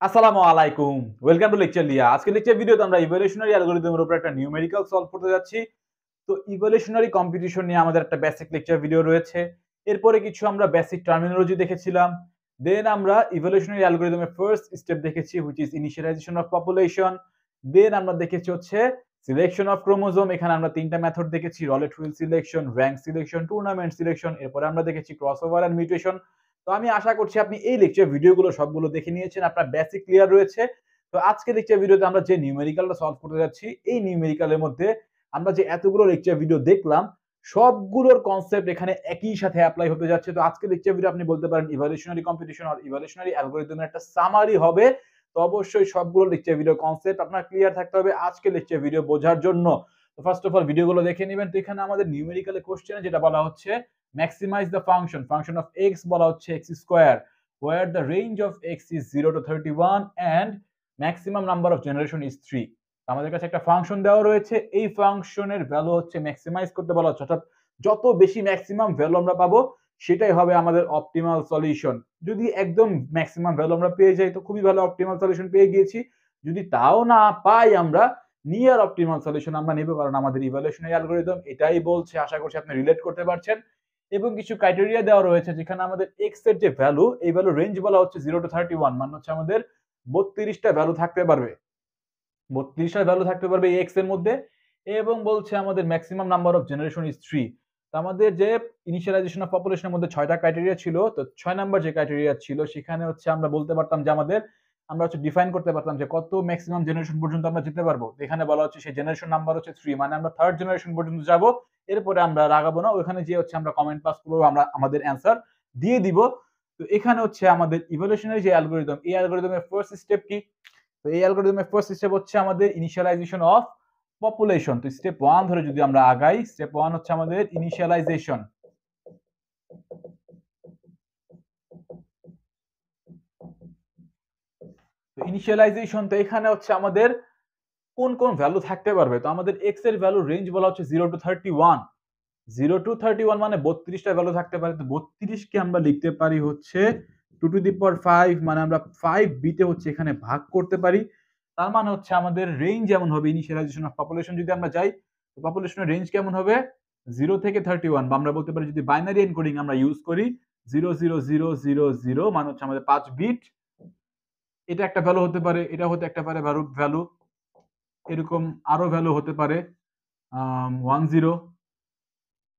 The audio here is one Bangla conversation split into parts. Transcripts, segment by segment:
আসসালামু আলাইকুম। ওয়েলকাম টু লেকচার লিয়া আজকে লেকচার ভিডিওতে আমরা ইভলিউশনারি অ্যালগরিদমের উপর একটা নিউমেরিক্যাল সলভ করতে যাচ্ছি। তো ইভলিউশনারি কম্পিটিশন নিয়ে আমাদের একটা বেসিক লেকচার ভিডিও রয়েছে। এরপরে কিছু আমরা বেসিক টার্মিনোলজি দেখেছিলাম। দেন আমরা ইভলিউশনারি অ্যালগরিদমের ফার্স্ট স্টেপ দেখেছি which is initialisation of population then আমরা দেখেছি হচ্ছে সিলেকশন অফ ক্রোমোজোম এখানে আমরা তিনটা মেথড দেখেছি roulette wheel selection rank selection tournament selection এরপরে আমরা দেখেছি ক্রস ওভার অ্যান্ড মিউটেশন তো আমি আশা করছি আপনি এই লেকচার ভিডিওগুলো সবগুলো দেখে নিয়েছেন, আপনার বেসিক ক্লিয়ার রয়েছে। তো আজকে লেকচার ভিডিওতে আমরা যে নিউমেরিক্যালটা সলভ করতে যাচ্ছি, এই নিউমেরিক্যালের মধ্যে আমরা যে এতগুলো লেকচার ভিডিও দেখলাম, সবগুলোর কনসেপ্ট এখানে একই সাথে অ্যাপ্লাই হতে যাচ্ছে। তো আজকে লেকচার ভিডিও আপনি বলতে পারেন ইভালুশনারি কম্পিটিশন আর ইভালুশনারি অ্যালগোরিদমের একটা সামারি হবে। তো অবশ্যই সবগুলো লেকচার ভিডিও কনসেপ্ট আপনার ক্লিয়ার থাকতে হবে আজকে লেকচার ভিডিও বোঝার জন্য। তো ফার্স্ট অফ অল ভিডিওগুলো দেখে নেবেন। তো এখানে আমাদের নিউমেরিক্যালে কোশ্চেনে যেটা বলা হচ্ছে maximize the function. Function of x বলা হচ্ছে x square, where the range of x is 0 to 31 and maximum number of generation is 3 আমাদের কাছে একটা ফাংশন দেওয়া রয়েছে। এই ফাংশনের ভ্যালু হচ্ছে ম্যাক্সিমাইজ করতে বলা হচ্ছে। অর্থাৎ যত বেশি ম্যাক্সিমাম ভ্যালু আমরা পাবো, সেটাই হবে আমাদের অপটিমাল সলিউশন যদি একদম ম্যাক্সিমাম ভ্যালু আমরা পেয়ে যাই, তো খুবই ভালো অপটিমাল সলিউশন পেয়ে গিয়েছি। যদি তাও না পাই আমরা নিয়ার অপটিমাল সলিউশন আমরা নেব, কারণ আমাদের ইভ্যালুয়েশনারি অ্যালগরিদম এটাই বলছে। আশা করছি আপনি রিলেট করতে পারছেন। এবং কিছু ক্রাইটেরিয়া দেওয়া রয়েছে যেখানে আমাদের এক্সের যে ভ্যালু এই ভ্যালু রেঞ্জ বলা হচ্ছে জিরো টু থার্টি ওয়ান মানে হচ্ছে আমাদের বত্রিশটা ভ্যালু থাকতে পারবে। বত্রিশটা ভ্যালু থাকতে পারবে এক্সের মধ্যে এবং বলছে আমাদের maximum number of generation is three আমাদের যে ইনিশিয়ালাইজেশন অফ পপুলেশনের মধ্যে ছয়টা ক্রাইটেরিয়া ছিল, তো ছয় নাম্বার যে ক্রাইটেরিয়া ছিল, সেখানে হচ্ছে আমরা বলতে পারতাম যে আমাদের আমরা হচ্ছে ডিফাইন করতে পারতাম যে কত ম্যাক্সিমাম জেনারেশন পর্যন্ত আমরা যেতে পারব। এখানে বলা হচ্ছে সেই জেনারেশন নাম্বার হচ্ছে থ্রি মানে আমরা থার্ড জেনারেশন পর্যন্ত যাব। এরপরে আমরা রাগাবো না, ওখানে যে হচ্ছে আমরা কমেন্ট পাস করব, আমরা আমাদের অ্যান্সার দিয়ে দিব। তো এখানে হচ্ছে আমাদের ইভলিউশনারি যে অ্যালগোরিদম এই অ্যালগোরিদমের ফার্স্ট স্টেপ কি? তো এই অ্যালগোরিদমের ফার্স্ট স্টেপ হচ্ছে আমাদের ইনিশিয়ালাইজেশন অফ পপুলেশন তো স্টেপ ওয়ান ধরে যদি আমরা আগাই স্টেপ ওয়ান হচ্ছে আমাদের ইনিশিয়ালাইজেশন তো ইনিশিয়ালাইজেশন তো এখানে হচ্ছে আমাদের কোন কোন ভ্যালু থাকতে পারবে? তো আমাদের এক্সের ভ্যালু রেঞ্জ বলা হচ্ছে zero to thirty one zero to thirty one মানে বত্রিশটা ভ্যালু থাকতে পারে। তো বত্রিশকে আমরা লিখতে পারি হচ্ছে two to the power five মানে আমরা ফাইভ বিতে হচ্ছে এখানে ভাগ করতে পারি। তার মানে হচ্ছে আমাদের রেঞ্জ যেমন হবে ইনিশিয়ালাইজেশন অফ পপুলেশন যদি আমরা যাই, তো পপুলেশনের রেঞ্জ কেমন হবে? জিরো থেকে থার্টি ওয়ান বা আমরা বলতে পারি যদি বাইনারি এনকোডিং আমরা ইউজ করি zero zero zero zero zero মানে হচ্ছে আমাদের পাঁচ বিট এটা একটা ভ্যালু হতে পারে, এটা হতে একটা পারে ভ্যালু ভ্যালু এরকম আরও ভ্যালু হতে পারে ওয়ান জিরো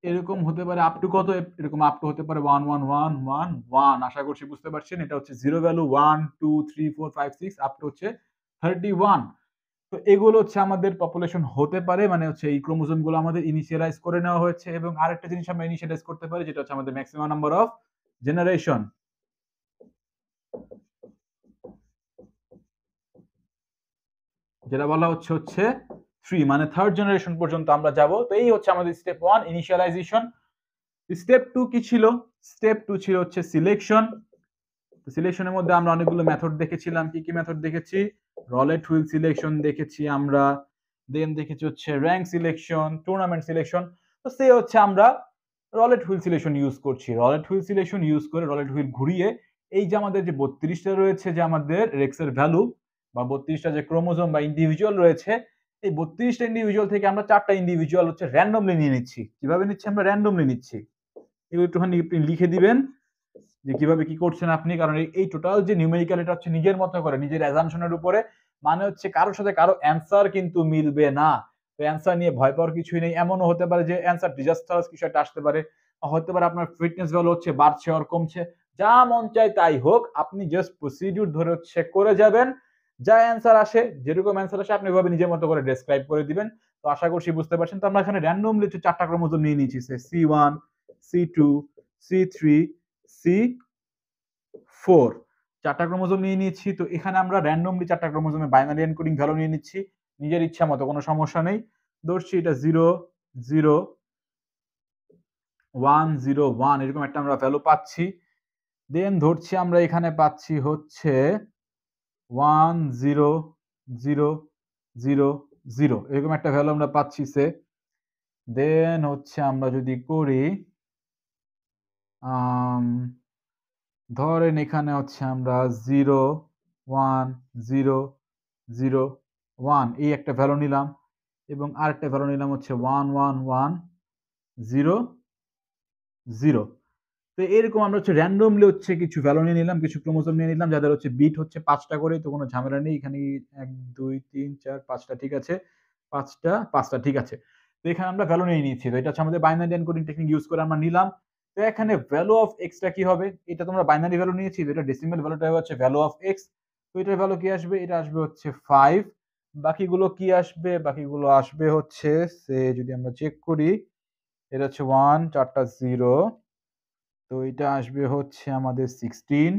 এরকম হতে পারে আপ টু কত, এরকম আপ টু হতে পারে one one one one one আশা করছি বুঝতে পারছেন, এটা হচ্ছে zero value one two three four five six up to হচ্ছে থার্টি ওয়ান তো এগুলো হচ্ছে আমাদের পপুলেশন হতে পারে মানে হচ্ছে এই ক্রোমোজোমগুলো আমাদের ইনিশিয়ালাইজ করে নেওয়া হয়েছে এবং আরেকটা জিনিস আমরা ইনিশিয়ালাইজ করতে পারি, যেটা হচ্ছে আমাদের ম্যাক্সিমাম নাম্বার অফ জেনারেশন যেটা বলা হচ্ছে হচ্ছে থ্রি মানে থার্ড জেনারেশন পর্যন্ত আমরা যাব। তো এই হচ্ছে আমাদের step one initialisation step two কি ছিল? স্টেপ টু ছিল হচ্ছে সিলেকশন সিলেকশনের মধ্যে আমরা অনেকগুলো মেথড দেখেছিলাম। কি কি মেথড দেখেছি? রলেট হুইল সিলেকশন দেখেছি আমরা। দেন দেখেছি হচ্ছে র্যাঙ্ক সিলেকশন টুর্নামেন্ট সিলেকশন তো সে হচ্ছে আমরা রলেট হুইল সিলেকশন ইউজ করছি। রলেট হুইল সিলেকশন ইউজ করে রলেট হুইল ঘুরিয়ে, এই যে আমাদের যে বত্রিশটা রয়েছে, যে আমাদের রেক্সের ভ্যালু বা বত্রিশটা যে ক্রোমোজোম বা ইন্ডিভিজুয়াল রয়েছে, এই বত্রিশটা ইন্ডিভিজুয়াল থেকে আমরা চারটা ইন্ডিভিজুয়াল হচ্ছে র্যান্ডমলি নিয়ে নিচ্ছি। কীভাবে নিচ্ছি? আমরা র্যান্ডমলি নিচ্ছি। এগুলো একটুখানি আপনি লিখে দিবেন যে কীভাবে কি করছেন আপনি, কারণ এই টোটাল যে নিউমেরিক্যাল এটা হচ্ছে নিজের মতো করে, নিজের অ্যাজামশনের উপরে। মানে হচ্ছে কারোর সাথে কারও অ্যান্সার কিন্তু মিলবে না। তো অ্যান্সার নিয়ে ভয় পাওয়ার কিছুই নেই। এমনও হতে পারে যে অ্যান্সার ডিজাস্টারাস কিছু একটা আসতে পারে। হতে পারে আপনার ফিটনেস ভ্যালু হচ্ছে বাড়ছে আর কমছে। যা মন চায় তাই হোক, আপনি জাস্ট প্রসিডিউর ধরে হচ্ছে করে যাবেন। যা অ্যান্সার আসে, যেরকম অ্যান্সার আসে, আপনি ভাবে নিজের মতো করে ডেসক্রাইব করে দিবেন। তো আশা করছি বুঝতে পারছেন। তো আমরা এখানে র্যান্ডমলি চারটা ক্রমোজোম নিয়ে নিয়েছি C one C two C three C four চারটা ক্রোমোজোম নিয়ে নিচ্ছি তো এখানে আমরা র্যান্ডমলি চারটা ক্রোমোজোমে বাইনারি এনকোডিং ভ্যালু নিয়ে নিচ্ছি। নিজের ইচ্ছা মতো, কোনো সমস্যা নেই। ধরছি এটা zero zero one zero one এরকম একটা আমরা ভ্যালু পাচ্ছি। দেন ধরছি আমরা এখানে পাচ্ছি হচ্ছে one zero zero zero zero. এরকম একটা ভ্যালু আমরা পাচ্ছি সে। দেন হচ্ছে আমরা যদি করি ধরেন এখানে হচ্ছে আমরা zero one zero zero one, এই একটা ভ্যালু নিলাম। এবং আরেকটা ভ্যালু নিলাম হচ্ছে one one one zero zero. তো এরকম আমরা হচ্ছে র্যান্ডমলি হচ্ছে কিছু ভ্যালু নিয়ে নিলাম, কিছু ক্রোমোজোম নিয়ে নিলাম, যাদের হচ্ছে বিট হচ্ছে পাঁচটা করে, তো কোনো ঝামেলা নেই। এখানে এক, দুই, তিন, চার, পাঁচটা ঠিক আছে। পাঁচটা পাঁচটা ঠিক আছে। তো এখানে আমরা ভ্যালু নিয়ে নিয়েছি। তো এটা হচ্ছে আমাদের বাইনারি এনকোডিং টেকনিক ইউজ করে আমরা নিলাম। তো এখানে ভ্যালু অফ এক্সটা কি হবে? এটা তোমরা বাইনারি ভ্যালু নিয়েছি, তো এটা ডেসিমেল ভ্যালুটা হচ্ছে ভ্যালু অফ এক্স তো এটার ভ্যালু কি আসবে? এটা আসবে হচ্ছে ফাইভ বাকিগুলো কি আসবে? বাকিগুলো আসবে হচ্ছে সে যদি আমরা চেক করি, এটা হচ্ছে ওয়ান চারটা জিরো তো এটা আসবে হচ্ছে আমাদের সিক্সটিন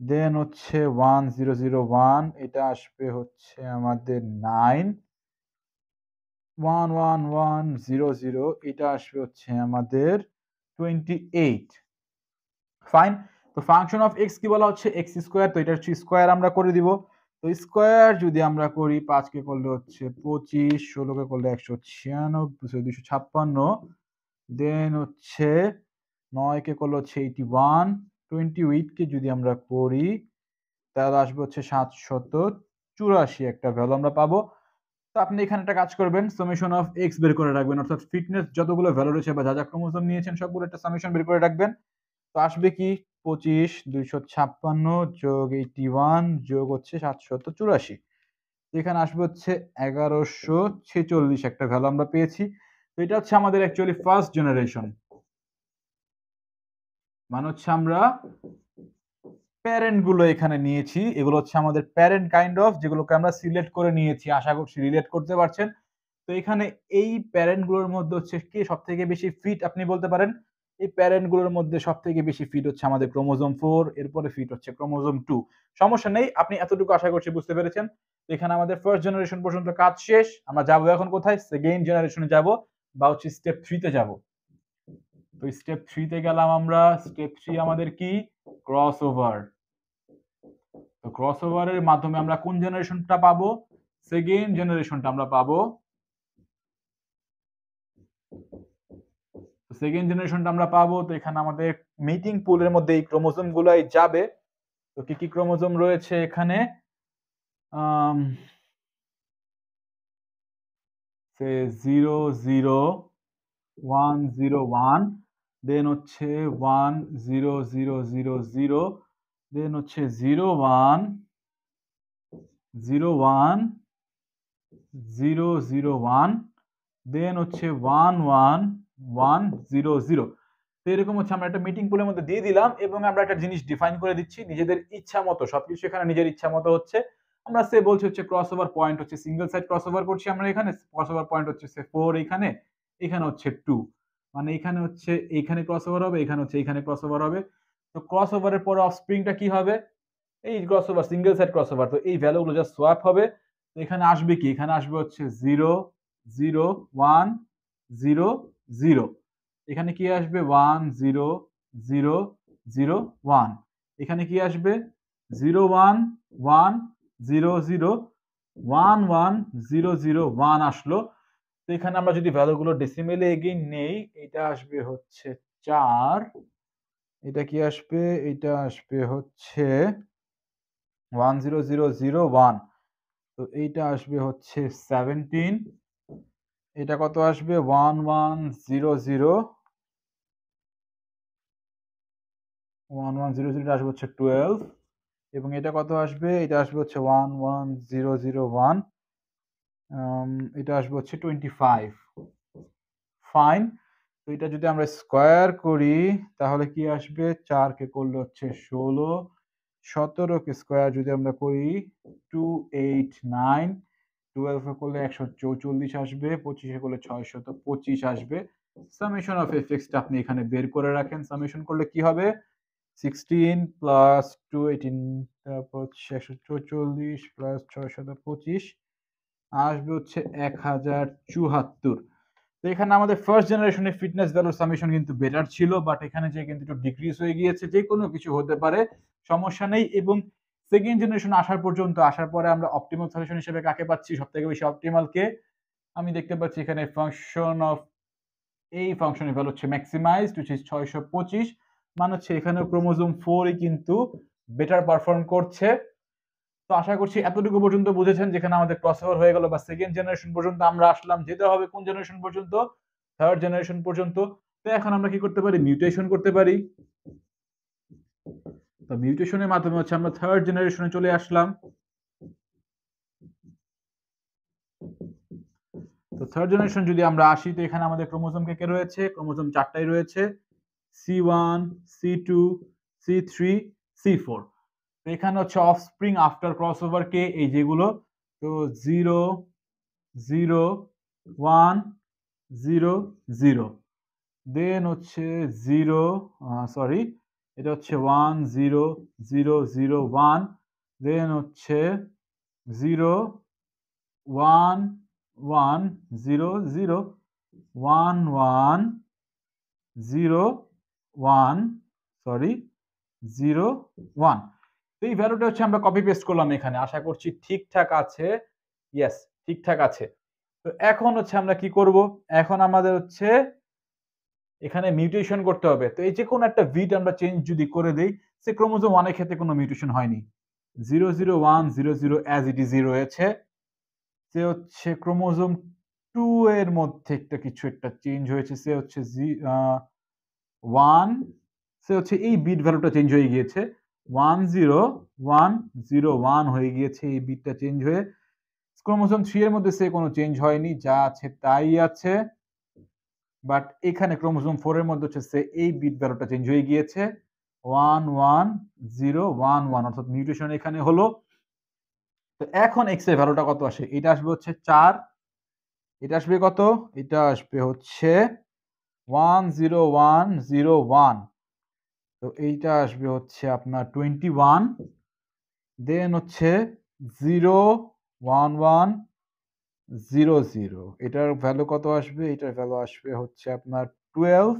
দেন হচ্ছে ওয়ান জিরো জিরো ওয়ান এটা আসবে হচ্ছে আমাদের nine one one one zero zero এটা আসবে হচ্ছে আমাদের টোয়েন্টি এইট ফাইন তো ফাংশন অফ এক্স কি বলা হচ্ছে? এক্স স্কোয়ার তো এটা হচ্ছে স্কোয়ার আমরা করে দিব। তো স্কোয়ার যদি আমরা করি পাঁচকে করলে হচ্ছে পঁচিশ ষোলোকে করলে একশো ছিয়ানব্বই, দুশো ছাপ্পান্ন দেন হচ্ছে নয়কে করল হচ্ছে এইটি ওয়ান টোয়েন্টি এইটকে যদি আমরা করি, তাহলে আসবে হচ্ছে সাতশত চুরাশি একটা ভ্যালু আমরা পাবো। তো আপনি এখানে একটা কাজ করবেন সামেশন অফ এক্স বের করে রাখবেন, অর্থাৎ ফিটনেস যতগুলো ভ্যালু রয়েছে বা যা যা ক্রোমোজোম নিয়েছেন সবগুলো একটা সামেশন বের করে রাখবেন। তো আসবে কি? পঁচিশ, দুইশো ছাপ্পান্ন যোগ এইটি ওয়ান যোগ হচ্ছে সাতশত চুরাশি। এখানে আসবে হচ্ছে এগারোশো ছেচল্লিশ একটা ভ্যালু আমরা পেয়েছি। তো এটা হচ্ছে আমাদের অ্যাকচুয়ালি ফার্স্ট জেনারেশন মানে হচ্ছে আমরা প্যারেন্টগুলো এখানে নিয়েছি। এগুলো হচ্ছে আমাদের প্যারেন্ট কাইন্ড অফ যেগুলোকে আমরা সিলেক্ট করে নিয়েছি। আশা করছি রিলেট করতে পারছেন। তো এখানে এই প্যারেন্টগুলোর মধ্যে হচ্ছে কে সব থেকে বেশি ফিট আপনি বলতে পারেন? এই প্যারেন্টগুলোর মধ্যে সব থেকে বেশি ফিট হচ্ছে আমাদের ক্রোমোজোম ফোর এরপরে ফিট হচ্ছে ক্রোমোজোম টু সমস্যা নেই, আপনি এতটুকু আশা করছি বুঝতে পেরেছেন। এখানে আমাদের ফার্স্ট জেনারেশন পর্যন্ত কাজ শেষ। আমরা যাব এখন কোথায়? সেকেন্ড জেনারেশনে যাব বা হচ্ছে স্টেপ থ্রিতে যাব। তো স্টেপ থ্রিতে গেলাম আমরা। স্টেপ থ্রি আমাদের কি? ক্রস ওভার তো ক্রস ওভারের মাধ্যমে আমরা কোন জেনারেশনটা পাবো? সেকেন্ড জেনারেশনটা আমরা পাবো। সেকেন্ড জেনারেশনটা আমরা পাবো। তো এখানে আমাদের মিটিং পুলের মধ্যে এই ক্রোমোজোম গুলাই যাবে। তো কি কি ক্রোমোজোম রয়েছে এখানে? Zero zero one zero one then হচ্ছে one zero zero zero zero then হচ্ছে zero one zero one zero zero one then হচ্ছে one one one zero zero তো এরকম হচ্ছে আমরা একটা মিটিং পুলের মধ্যে দিয়ে দিলাম এবং আমরা একটা জিনিস ডিফাইন করে দিচ্ছি, নিজেদের ইচ্ছা মতো, সবকিছু এখানে নিজের ইচ্ছা মতো হচ্ছে। আমরা সে বলছি হচ্ছে ক্রস ওভার পয়েন্ট হচ্ছে সিঙ্গেল সাইড ক্রস ওভার করছি আমরা এখানে ক্রস ওভার পয়েন্ট হচ্ছে সে ফোর এখানে এখানে হচ্ছে টু মানে এখানে হচ্ছে এইখানে ক্রস ওভার হবে, এখানে হচ্ছে এইখানে ক্রস ওভার হবে। তো ক্রস ওভারের পরে অফস্প্রিংটা কি হবে? এই cross over single side cross over তো এই ভ্যালুগুলো জাস্ট সোয়াপ হবে। তো এখানে আসবে কি? এখানে আসবে হচ্ছে zero zero one zero zero এখানে কি আসবে? One zero zero zero one এখানে কি আসবে? Zero one one zero zero one one zero zero one আসলো। তো এখানে আমরা যদি ভ্যালুগুলো ডেসিমেলে এগেইন নেই, এটা আসবে হচ্ছে চার, এটা কি আসবে? এটা আসবে হচ্ছে one zero zero zero one তো এইটা আসবে হচ্ছে সেভেন্টিন এটা কত আসবে? One one zero zero one one zero zero আসবে হচ্ছে টুয়েলভ এবং এটা কত আসবে? এটা আসবে হচ্ছে one one zero zero one এটা আসবে হচ্ছে টোয়েন্টি ফাইভ ফাইন তো এটা যদি আমরা স্কোয়ার করি, তাহলে কি আসবে? চারকে করলে হচ্ছে ষোলো। সতেরোকে স্কোয়ার যদি আমরা করি টু এইট নাইন টুয়েলভে করলে একশো চৌচল্লিশ আসবে, পঁচিশে করলে ছয়শত পঁচিশ আসবে। সামেশন অফ এফেক্সটা আপনি এখানে বের করে রাখেন। সামেশন করলে কি হবে? সিক্সটিন প্লাস টু এইটিন তারপর একশো চৌচল্লিশ প্লাস ছয়শত পঁচিশ। আসবে হচ্ছে এক হাজার চুহাত্তর তো এখানে আমাদের ফার্স্ট জেনারেশনে ফিটনেস ভ্যালুর সামেশন কিন্তু বেটার ছিল বাট এখানে যে কিন্তু একটু ডিক্রিজ হয়ে গিয়েছে, যে কোনো কিছু হতে পারে, সমস্যা নেই। এবং সেকেন্ড জেনারেশন আসার পর্যন্ত, আসার পরে আমরা অপটিমাল সলিউশন হিসেবে কাকে পাচ্ছি? সব থেকে বেশি অপটিমাল কে? আমি দেখতে পাচ্ছি এখানে ফাংশন অফ এই ফাংশনের ভ্যালু হচ্ছে ম্যাক্সিমাইজ টু ছয়শো পঁচিশ। মানে হচ্ছে এখানে ক্রোমোজোম ফোরই কিন্তু বেটার পারফর্ম করছে। তো আশা করছি এতটুকু পর্যন্ত বুঝেছেন যেখানে আমাদের ক্রস ওভার হয়ে গেল বা সেকেন্ড জেনারেশন পর্যন্ত আমরা আসলাম, যেতে হবে কোন জেনারেশন পর্যন্ত? থার্ড জেনারেশন পর্যন্ত। তো এখন আমরা কি করতে পারি? মিউটেশন করতে পারি। তো মিউটেশনের মাধ্যমে হচ্ছে আমরা থার্ড জেনারেশনে চলে আসলাম। তো থার্ড জেনারেশন যদি আমরা আসি, তো এখানে আমাদের ক্রোমোজোম কে কে রয়েছে? ক্রোমোজোম চারটাই রয়েছে। C one C two C three C four এখানে হচ্ছে অফস্প্রিং আফটার ক্রস ওভার কে? এই যেগুলো, তো zero zero one zero zero then হচ্ছে জিরো সরি এটা হচ্ছে one zero zero zero one then হচ্ছে zero one one zero zero one one zero one sorry zero one তো এই ভ্যালুটা হচ্ছে আমরা কপি পেস্ট করলাম এখানে। আশা করছি ঠিকঠাক আছে। ইয়েস ঠিকঠাক আছে। তো এখন হচ্ছে আমরা কি করব? এখন আমাদের হচ্ছে এখানে মিউটেশন করতে হবে। তো এই যে কোনো একটা বিট আমরা চেঞ্জ যদি করে দেই, সে ক্রোমোজোম ওয়ানের ক্ষেত্রে কোনো মিউটেশন হয়নি। Zero zero one zero zero as it is রয়েছে সে হচ্ছে ক্রোমোজোম টু এর মধ্যে একটা কিছু একটা চেঞ্জ হয়েছে। সে হচ্ছে জি ওয়ান সে হচ্ছে এই বিট ভ্যালুটা চেঞ্জ হয়ে গিয়েছে। One zero one zero one হয়ে গিয়েছে, এই বিটটা চেঞ্জ হয়ে। ক্রোমোজোম থ্রি এর মধ্যে সে কোনো চেঞ্জ হয়নি, যা আছে তাই আছে। বাট এখানে ক্রোমোজোম ফোর মধ্যে হচ্ছে সে এই বিট ভ্যালুটা চেঞ্জ হয়ে গিয়েছে। One one zero one one অর্থাৎ মিউটেশন এখানে হলো। তো এখন এক্সের ভ্যালুটা কত আসে? এটা আসবে হচ্ছে চার। এটা আসবে কত? এটা আসবে হচ্ছে one zero one zero one তো এইটা আসবে হচ্ছে আপনার টোয়েন্টি ওয়ান দেন হচ্ছে zero one one zero zero এটার ভ্যালু কত আসবে? এটার ভ্যালু আসবে হচ্ছে আপনার টুয়েলভ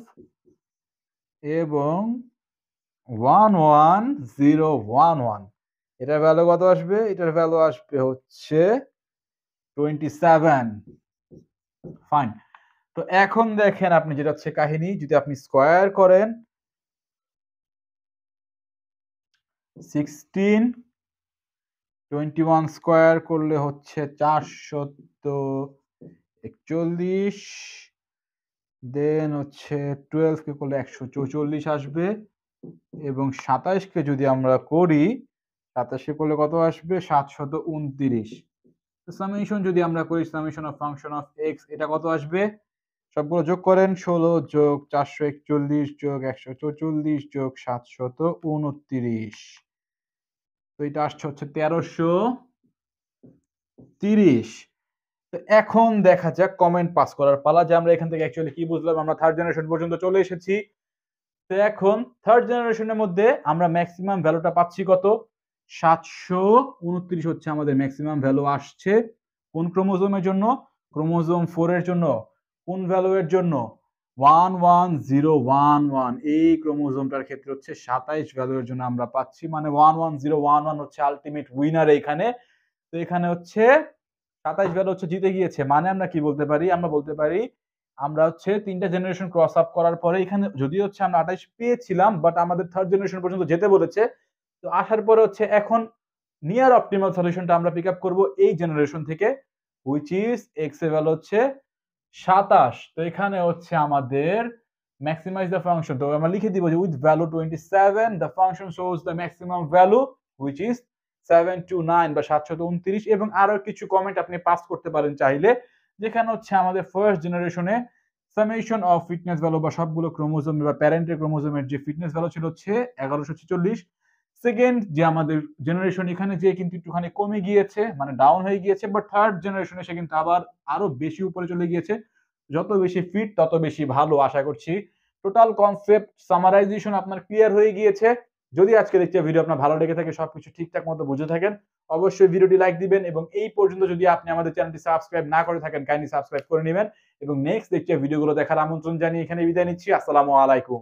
এবং one one zero one one এটার ভ্যালু কত আসবে? এটার ভ্যালু আসবে হচ্ছে টোয়েন্টি সেভেন ফাইন তো এখন দেখেন আপনি যেটা হচ্ছে কাহিনী, যদি আপনি স্কোয়ার করেন সিক্সটিন টোয়েন্টি ওয়ান স্কোয়ার করলে হচ্ছে চারশত একচল্লিশ দেন হচ্ছে টুয়েলভকে করলে একশো চৌচল্লিশ আসবে, এবং সাতাইশকে যদি আমরা করি সাতাশে করলে কত আসবে? সাতশত উনত্রিশ। সামেশন যদি আমরা করি summation of function of x এটা কত আসবে? সবগুলো যোগ করেন ষোলো যোগ চারশো একচল্লিশ যোগ একশো চৌচল্লিশ যোগ সাতশত উনত্রিশ। তো এটা আসছে হচ্ছে তেরোশো তিরিশ। তো এখন দেখা যাক কমেন্ট পাস করার পালা যে আমরা এখান থেকে অ্যাকচুয়ালি কি বুঝলাম? আমরা থার্ড জেনারেশন পর্যন্ত চলে এসেছি। তো এখন থার্ড জেনারেশনের মধ্যে আমরা ম্যাক্সিমাম ভ্যালুটা পাচ্ছি কত? সাতশো উনত্রিশ হচ্ছে আমাদের ম্যাক্সিমাম ভ্যালু আসছে। কোন ক্রোমোজোমের জন্য? ক্রোমোজোম ফোর এর জন্য। কোন ভ্যালু এর জন্য? One one zero one one এই ক্রোমোজোমটার ক্ষেত্রে হচ্ছে সাতাইশ ভ্যালু এর জন্য আমরা পাচ্ছি। মানে one one zero one one হচ্ছে আলটিমেট উইনার এখানে। তো এখানে হচ্ছে সাতাইশ ভ্যালু হচ্ছে জিতে গিয়েছে। মানে আমরা কি বলতে পারি? আমরা বলতে পারি, আমরা হচ্ছে তিনটা জেনারেশন ক্রস আপ করার পরে এখানে যদি হচ্ছে আমরা আঠাইশ পেয়েছিলাম বাট আমাদের থার্ড জেনারেশন পর্যন্ত যেতে বলেছে, তো আসার পরে হচ্ছে এখন নিয়ার অপটিমাল সলিউশনটা আমরা পিক আপ করব এই জেনারেশন থেকে হুইচ ইজ এক্সের ভ্যালু হচ্ছে সাতাশ। তো এখানে হচ্ছে আমাদের ম্যাক্সিমাইজ দ্য ফাংশন তো আমরা লিখে দিব যে with value twenty seven the function shows the maximum value which is seven two nine বা সাতশত উনত্রিশ। এবং আরও কিছু কমেন্ট আপনি পাস করতে পারেন চাইলে, যেখানে হচ্ছে আমাদের ফার্স্ট জেনারেশনে সামেশন অফ ফিটনেস ভ্যালু বা সবগুলো ক্রোমোজোম বা প্যারেন্টের ক্রোমোজোমের যে ফিটনেস ভ্যালু ছিল হচ্ছে এগারোশো ছেচল্লিশ। সেকেন্ড যে আমাদের জেনারেশন এখানে যে কিন্তু একটুখানি কমে গিয়েছে মানে ডাউন হয়ে গিয়েছে বাট থার্ড জেনারেশনে সে কিন্তু আবার আরও বেশি উপরে চলে গিয়েছে। যত বেশি ফিট তত বেশি ভালো, আশা করছি। টোটাল কনসেপ্ট সামারাইজেশন আপনার ক্লিয়ার হয়ে গিয়েছে। যদি আজকে দেখতে ভিডিও আপনার ভালো লেগে থাকে, সবকিছু ঠিকঠাক মতো বুঝে থাকেন, অবশ্যই ভিডিওটি লাইক দিবেন এবং এই পর্যন্ত যদি আপনি আমাদের চ্যানেলটি সাবস্ক্রাইব না করে থাকেন কাইন্ডলি সাবস্ক্রাইব করে নেবেন। এবং নেক্সট দেখতে ভিডিওগুলো দেখার আমন্ত্রণ জানিয়ে এখানে বিদায় নিচ্ছি। আসসালামু আলাইকুম।